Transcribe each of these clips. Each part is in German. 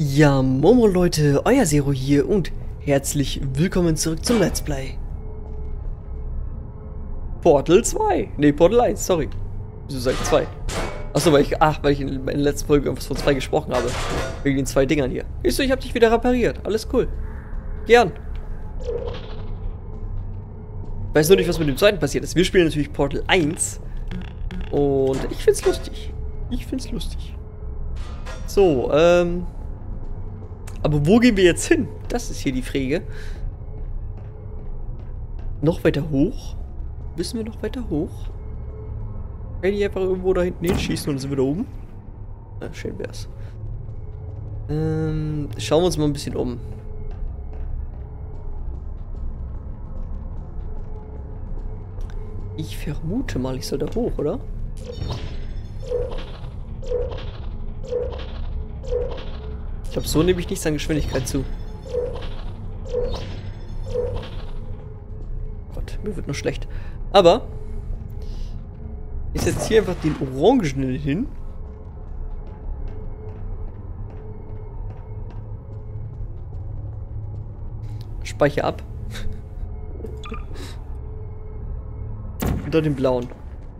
Ja, Momo Leute, euer Zero hier und herzlich willkommen zurück zum Let's Play. Portal 2. Ne, Portal 1, sorry. Wieso sag ich 2? Achso, weil ich, ach, weil ich in, der letzten Folge irgendwas von 2 gesprochen habe. Wegen den zwei Dingern hier. Siehst du, ich hab dich wieder repariert. Alles cool. Gern. Weiß nur nicht, was mit dem zweiten passiert ist. Wir spielen natürlich Portal 1. Und ich find's lustig. Ich find's lustig. So, ähm... Aber wo gehen wir jetzt hin? Das ist hier die Frage. Noch weiter hoch? Wissen wir noch weiter hoch? Kann ich einfach irgendwo da hinten hinschießen und sind wir da oben? Na, schön wär's. Ähm, schauen wir uns mal ein bisschen um. Ich vermute mal, ich soll da hoch, oder? Ich glaube, so nehme ich nichts an Geschwindigkeit zu. Gott, mir wird nur schlecht. Aber ich setze hier einfach den Orangenen hin. Speicher ab. Und dann den blauen.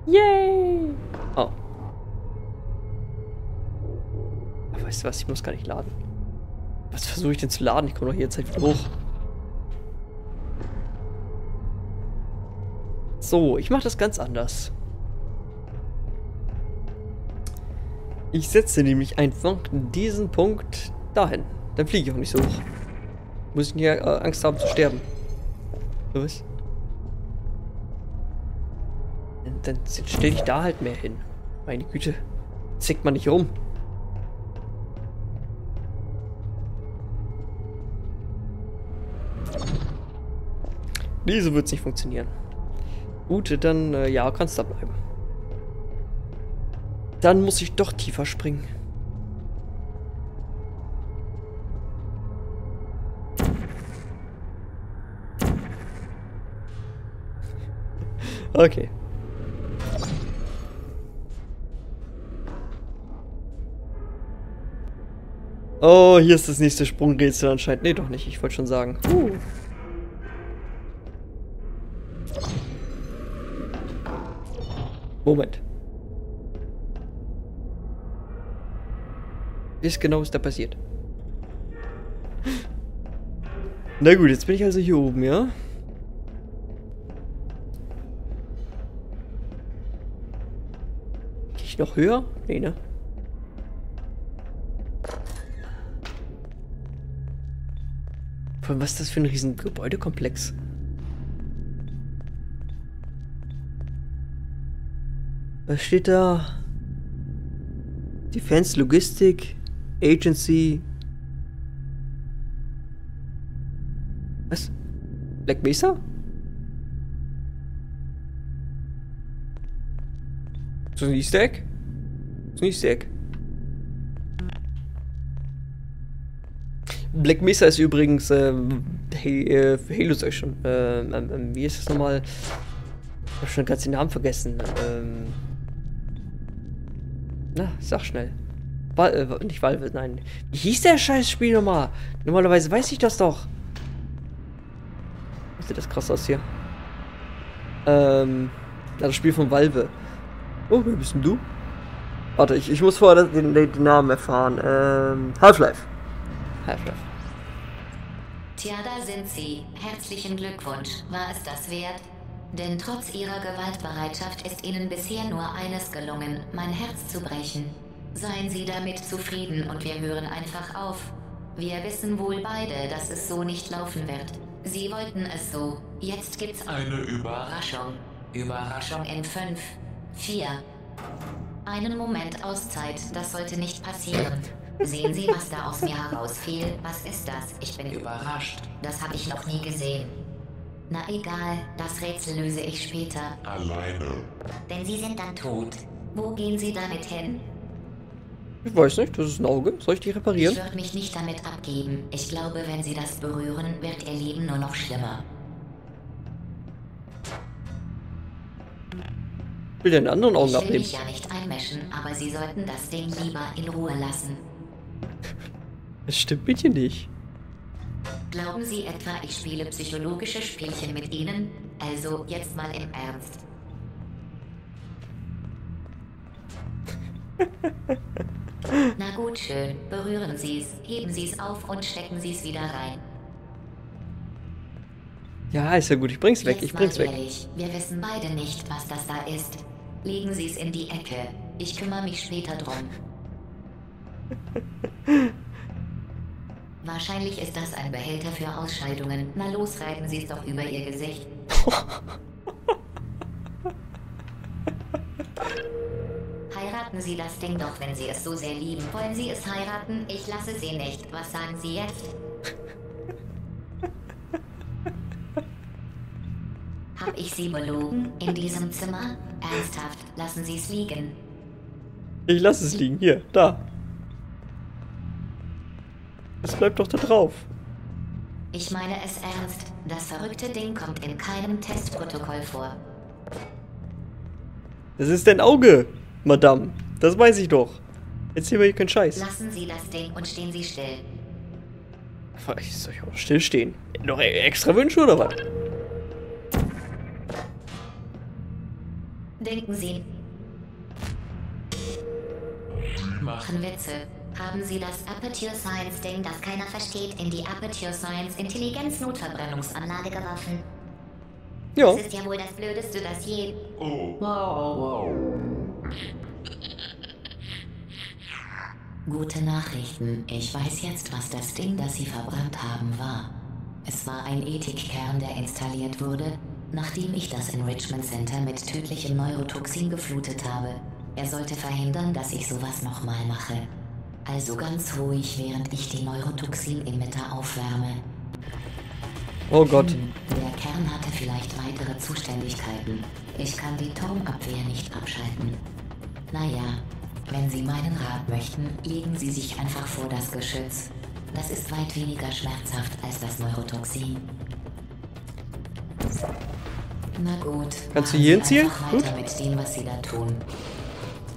Yay! Oh. Weißt du was, ich muss gar nicht laden. Was versuche ich denn zu laden? Ich komme doch jetzt wieder hoch. So, ich mache das ganz anders. Ich setze nämlich einfach diesen Punkt dahin. Dann fliege ich auch nicht so hoch. Muss ich hier äh, Angst haben zu sterben. Was? Dann, dann stelle ich da halt mehr hin. Meine Güte. Zickt man nicht rum. Nee, so wird es nicht funktionieren. Gut, dann, äh, ja, kannst da bleiben. Dann muss ich doch tiefer springen. Okay. Oh, hier ist das nächste Sprungrätsel anscheinend. Nee, doch nicht. Ich wollte schon sagen. Uh. Moment. Ist genau was da passiert. Na gut, jetzt bin ich also hier oben, ja? Gehe ich noch höher? Nee, ne? was ist das für ein riesen Gebäudekomplex? Was steht da? Defense Logistik Agency. Was? Black Mesa? Ist das ein Easter Egg? Ist ein Easter Egg? Black Mesa ist übrigens, ähm, hey, äh, Halo sag ich schon, ähm, ähm, wie ist das nochmal? Ich hab schon ganz den Namen vergessen. Ähm, na, sag schnell. Val äh, nicht Valve, nein. Wie hieß der Scheißspiel nochmal? Normalerweise weiß ich das doch. Sieht das krass aus hier. Ähm, das Spiel von Valve. Oh, wer bist denn du? Warte, ich, ich muss vorher den, den Namen erfahren. Ähm, Half-Life. Half-Life. Tja, da sind Sie. Herzlichen Glückwunsch. War es das wert? Denn trotz ihrer Gewaltbereitschaft ist ihnen bisher nur eines gelungen, mein Herz zu brechen. Seien Sie damit zufrieden und wir hören einfach auf. Wir wissen wohl beide, dass es so nicht laufen wird. Sie wollten es so. Jetzt gibt's eine Überraschung. Überraschung in fünf, vier. Einen Moment Auszeit, das sollte nicht passieren. Sehen Sie, was da aus mir herausfiel? Was ist das? Ich bin überrascht. Das habe ich noch nie gesehen. Na egal, das Rätsel löse ich später. Alleine. Denn Sie sind dann tot. Wo gehen Sie damit hin? Ich weiß nicht, das ist ein Auge. Soll ich die reparieren? Ich würde mich nicht damit abgeben. Ich glaube, wenn Sie das berühren, wird Ihr Leben nur noch schlimmer. Ich will den anderen Augen ich will abnehmen. mich ja nicht einmischen, aber Sie sollten das Ding lieber in Ruhe lassen. Das stimmt dir nicht. Glauben Sie etwa, ich spiele psychologische Spielchen mit Ihnen? Also jetzt mal im Ernst. Na gut, schön. Berühren Sie es, heben Sie es auf und stecken Sie es wieder rein. Ja, ist ja gut. Ich bring's weg. Jetzt Ich bring's weg. ehrlich, wir wissen beide nicht, was das da ist. Legen Sie es in die Ecke. Ich kümmere mich später drum. Wahrscheinlich ist das ein Behälter für Ausscheidungen. Na los, reiben Sie es doch über Ihr Gesicht. Heiraten Sie das Ding doch, wenn Sie es so sehr lieben. Wollen Sie es heiraten? Ich lasse Sie nicht. Was sagen Sie jetzt? Hab ich Sie belogen? In diesem Zimmer? Ernsthaft, lassen Sie es liegen. Ich lasse es liegen. Hier, da. Bleibt doch da drauf. Ich meine es ernst. Das verrückte Ding kommt in keinem Testprotokoll vor. Das ist dein Auge, Madame. Das weiß ich doch. Erzähl mir hier keinen Scheiß. Lassen Sie das Ding und stehen Sie still. Ich soll ich auch stillstehen. Noch e- extra Wünsche oder was? Denken Sie. Machen Witze. Haben Sie das Aperture Science Ding, das keiner versteht, in die Aperture Science Intelligenz-Notverbrennungsanlage geworfen? Ja. Das ist ja wohl das Blödeste, das je. Gute Nachrichten. Ich weiß jetzt, was das Ding, das Sie verbrannt haben, war. Es war ein Ethikkern, der installiert wurde, nachdem ich das Enrichment Center mit tödlichem Neurotoxin geflutet habe. Er sollte verhindern, dass ich sowas nochmal mache. Also ganz ruhig, während ich die Neurotoxin-Emitter aufwärme. Oh Gott. Der Kern hatte vielleicht weitere Zuständigkeiten. Ich kann die Turmabwehr nicht abschalten. Naja, wenn Sie meinen Rat möchten, legen Sie sich einfach vor das Geschütz. Das ist weit weniger schmerzhaft als das Neurotoxin. Na gut. Kannst du hier hinziehen? einfach weiter mit dem, was Sie da tun.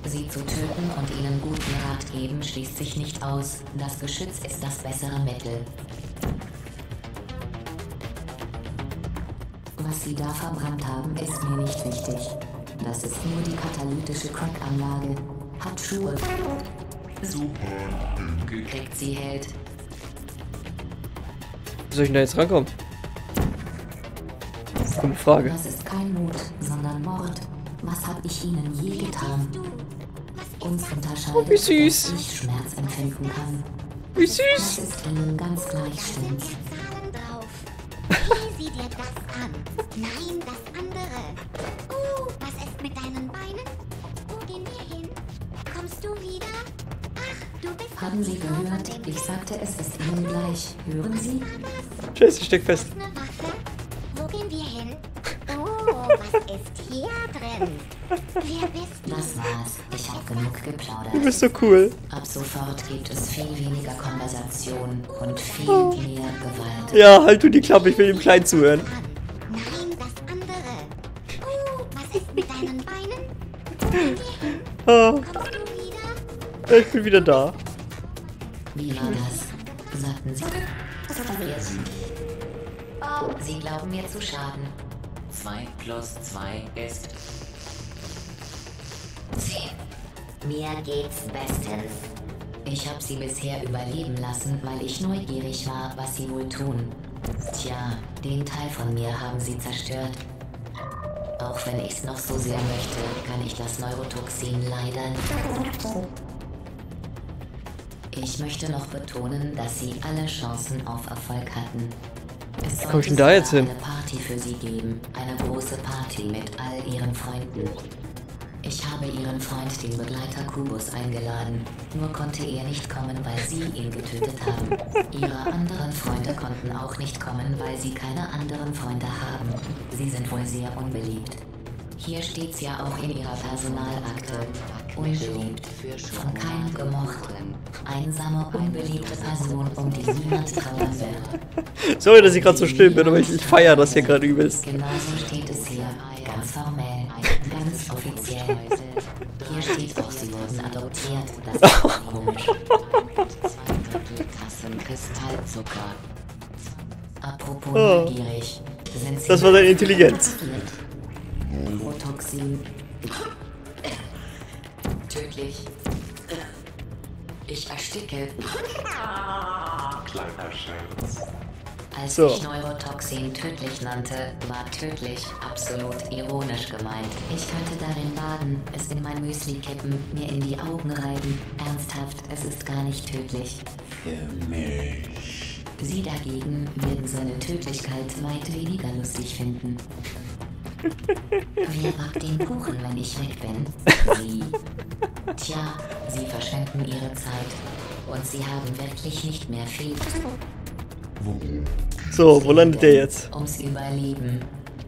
Sie zu töten und ihnen guten Rat geben, schließt sich nicht aus. Das Geschütz ist das bessere Mittel. Was Sie da verbrannt haben, ist mir nicht wichtig. Das ist nur die katalytische Crack-Anlage. Hat Schuhe. Super. Gekriegt sie hält. Wie soll ich denn da jetzt rankommen? Gute Frage. Das ist kein Mut, sondern Mord. Was hab ich Ihnen je getan? Uns unterscheidet, Oh, wie süß. dass ich Schmerz empfinden kann. Wie Das süß. ist Ihnen ganz gleich, drauf. Sieh sie dir das an. Nein, das andere. Oh, was ist mit deinen Beinen? Wo gehen wir hin? Kommst du wieder? Ach, du bist Haben Sie gehört? Ich sagte, es ist Ihnen gleich. Hören Sie? Scheiße, ich steck fest. Wer bist du? Das war's. Ich habe genug Du geplaudert. bist so cool. Ab sofort gibt es viel weniger Konversation und viel mehr Gewalt. Ja, halt du die Klappe, ich will dem Kleinen zuhören. Nein, das andere. Oh, was ist mit deinen Beinen? Ah, Kommst du wieder? ich bin wieder da. Wie war das? Sagten Sie. Oh, Sie glauben mir zu schaden. 2 plus 2 ist Mir geht's bestens. Ich habe sie bisher überleben lassen, weil ich neugierig war, was sie wohl tun. Tja, den Teil von mir haben sie zerstört. Auch wenn ich's noch so sehr möchte, kann ich das Neurotoxin leider nicht. Ich möchte noch betonen, dass sie alle Chancen auf Erfolg hatten. Es sollte da jetzt hin? eine Party für sie geben, eine große Party mit all ihren Freunden. Ich habe ihren Freund, den Begleiter Kubus, eingeladen. Nur konnte er nicht kommen, weil sie ihn getötet haben. Ihre anderen Freunde konnten auch nicht kommen, weil sie keine anderen Freunde haben. Sie sind wohl sehr unbeliebt. Hier steht's ja auch in ihrer Personalakte. Unbeliebt. Von keinem gemocht. Einsame, unbeliebte Person, um die niemand trauern wird. Sorry, dass ich gerade so still bin, aber ich, ich feiere das hier gerade übelst. Genauso steht es hier. Ganz formell. Ganz offiziell. Hier steht auch, sie wurden adoptiert. Das ist komisch. leckeren Kristallzucker. Apropos Oh. neugierig. Sind Sie Das war seine Intelligenz. Neurotoxin. Tödlich. Ich ersticke. Kleiner Scherz. Als So. ich Neurotoxin tödlich nannte, war tödlich absolut ironisch gemeint. Ich könnte darin baden, es in mein Müsli kippen, mir in die Augen reiben. Ernsthaft, es ist gar nicht tödlich. Für mich. Sie dagegen werden seine Tödlichkeit weit weniger lustig finden. Wer backt den Kuchen, wenn ich weg bin? Sie. Tja, Sie verschwenden Ihre Zeit. Und Sie haben wirklich nicht mehr viel. So, wo landet der jetzt? Ums Überleben.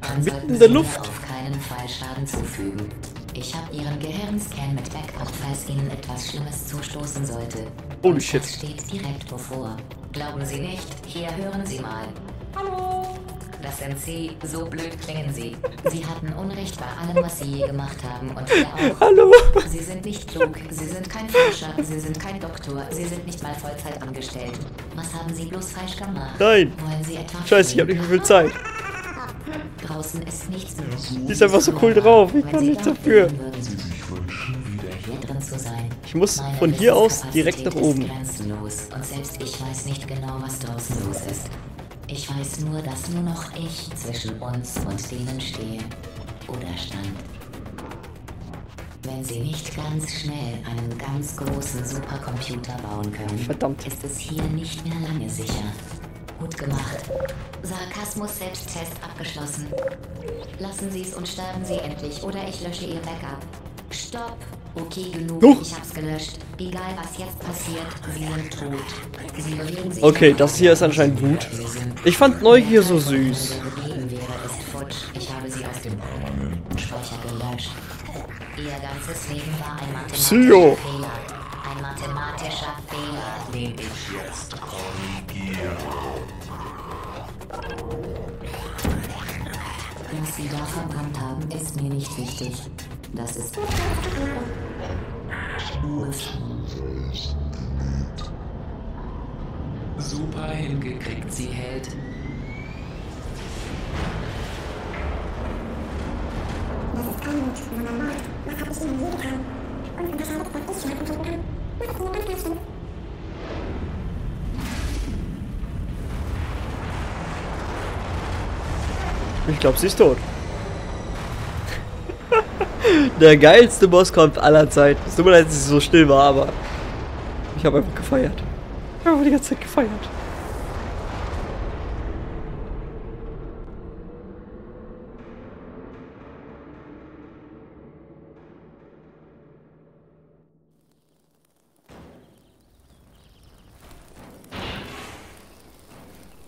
Dann Mitten sollten in der Sie Luft. Auf keinen Fall Schaden zufügen. Ich habe Ihren Gehirnscan mit Backup, falls Ihnen etwas Schlimmes zustoßen sollte. Holy Und shit. Das steht direkt bevor. Glauben Sie nicht? Hier hören Sie mal. Hallo. Das sind Sie. So blöd klingen Sie. Sie hatten Unrecht bei allem, was Sie je gemacht haben. Und wir auch. Hallo? Sie sind nicht klug, Sie sind kein Forscher, Sie sind kein Doktor, Sie sind nicht mal Vollzeit angestellt. Was haben Sie bloß falsch gemacht? Nein. Wollen Sie etwa Scheiße, ich habe nicht mehr viel Zeit. Draußen ist nichts los. Die ist einfach so cool drauf. Ich kann nichts dafür. Ich muss Meine von hier aus direkt nach oben. grenzenlos und selbst ich weiß nicht genau, was draußen los ist. Ich weiß nur, dass nur noch ich zwischen uns und denen stehe. Oder stand. Wenn Sie nicht ganz schnell einen ganz großen Supercomputer bauen können, Verdammt. ist es hier nicht mehr lange sicher. Gut gemacht. Sarkasmus-Selbsttest abgeschlossen. Lassen Sie es und sterben Sie endlich, oder ich lösche Ihr Backup. Stopp! Okay, genug. Huch. Ich hab's gelöscht. Egal, was jetzt passiert, Sie sind tot. Sie bewegen sich Okay, das hier ist anscheinend sind Ich fand Neugier so süß. War ein mathematischer. Fehler. Ein mathematischer Fehler. den ich jetzt korrigiere. Was sie da verbrannt haben, ist mir nicht wichtig. Das ist. Super hingekriegt, sie hält. Das ist kein Mut, sondern Mord. Was hab ich Ihnen je getan? Und unterscheidet von ich schreiben von an. Das ist mir schlimm. Ich glaube, sie ist tot. Der geilste Bosskampf aller Zeiten. Es tut mir leid, dass sie so still war, aber ich habe einfach gefeiert. Ich habe einfach die ganze Zeit gefeiert.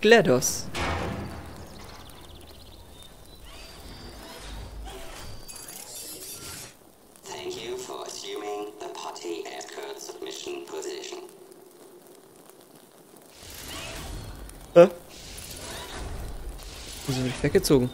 GLaDOS. Hä? Wieso bin ich weggezogen?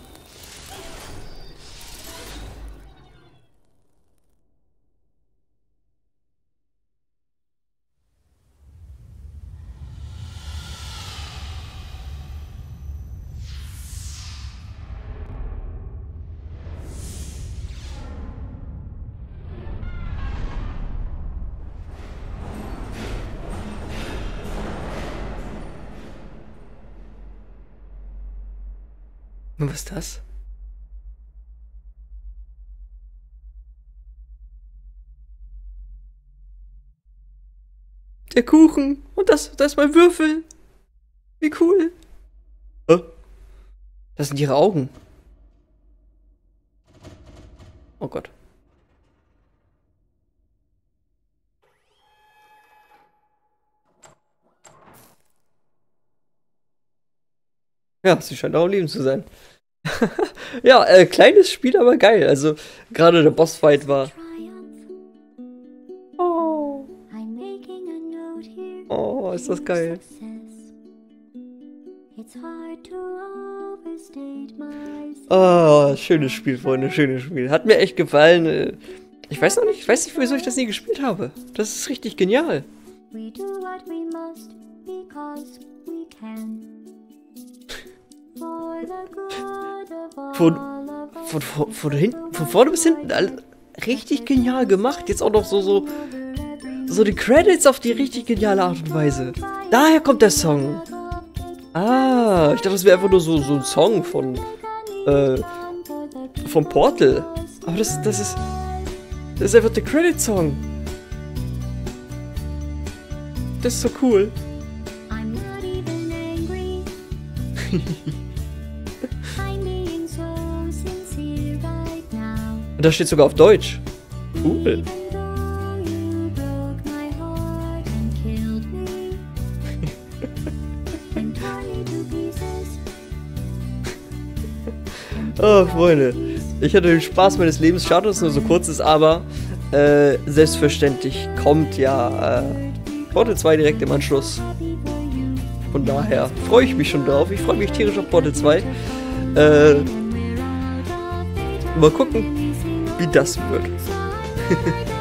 Was ist das? Der Kuchen. Und das, das ist mein Würfel. Wie cool. Das sind ihre Augen. Oh Gott. Ja, sie scheint auch am Leben zu sein. ja, äh, kleines Spiel, aber geil. Also, gerade der Bossfight war. Oh, oh, ist das geil. Oh, schönes Spiel, Freunde, schönes Spiel. Hat mir echt gefallen. äh, Ich weiß noch nicht, ich weiß nicht, wieso ich das nie gespielt habe. Das ist richtig genial. We do what we must because we can. Von, von, von, von, hinten, von vorne bis hinten richtig genial gemacht. Jetzt auch noch so, so, so die Credits auf die richtig geniale Art und Weise. Daher kommt der Song. Ah, ich dachte, das wäre einfach nur so, so ein Song von, äh, vom Portal. Aber das, das ist, das ist einfach der Credit-Song. Das ist so cool. I'm not even angry. Und da steht sogar auf Deutsch. Cool. Oh, Freunde. Ich hatte den Spaß meines Lebens. Schade, dass es nur so kurz ist, aber äh, selbstverständlich kommt ja äh, Portal 2 direkt im Anschluss. Von daher freue ich mich schon drauf. Ich freue mich tierisch auf Portal 2. Äh, mal gucken, wie das wird.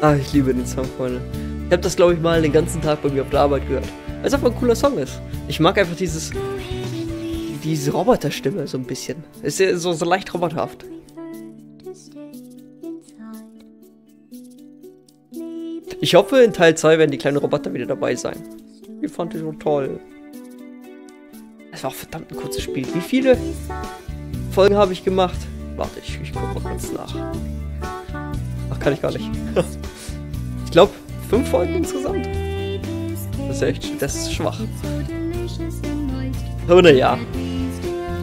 Ah, ich liebe den Song, Freunde. Ich habe das, glaube ich, mal den ganzen Tag bei mir auf der Arbeit gehört. Weil es einfach ein cooler Song ist. Ich mag einfach dieses. diese Roboterstimme so ein bisschen. Ist ja so, so leicht roboterhaft. Ich hoffe, in Teil 2 werden die kleinen Roboter wieder dabei sein. Die fand ich so toll. Das war auch verdammt ein kurzes Spiel. Wie viele Folgen habe ich gemacht? Warte, ich, ich gucke mal kurz nach. Ach, kann ich gar nicht. ich glaube, fünf Folgen insgesamt. Das ist echt, das ist schwach. Aber naja.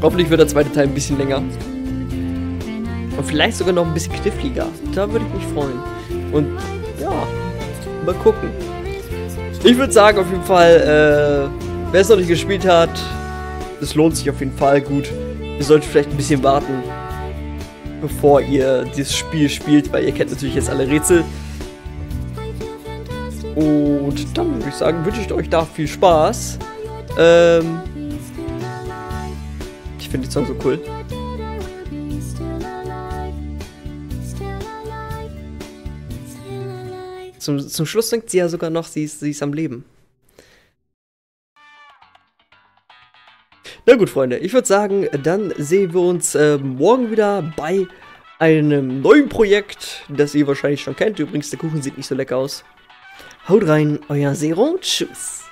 Hoffentlich wird der zweite Teil ein bisschen länger. Und vielleicht sogar noch ein bisschen kniffliger. Da würde ich mich freuen. Und ja, mal gucken. Ich würde sagen, auf jeden Fall, äh, wer es noch nicht gespielt hat, es lohnt sich auf jeden Fall gut. Ihr solltet vielleicht ein bisschen warten, bevor ihr dieses Spiel spielt, weil ihr kennt natürlich jetzt alle Rätsel. Und dann würde ich sagen, wünsche ich euch da viel Spaß. Ähm, ich finde die Song so cool. Zum, zum Schluss denkt sie ja sogar noch, sie ist, sie ist am Leben. Na gut, Freunde, ich würde sagen, dann sehen wir uns äh, morgen wieder bei einem neuen Projekt, das ihr wahrscheinlich schon kennt. Übrigens, der Kuchen sieht nicht so lecker aus. Haut rein, euer Zero. Tschüss.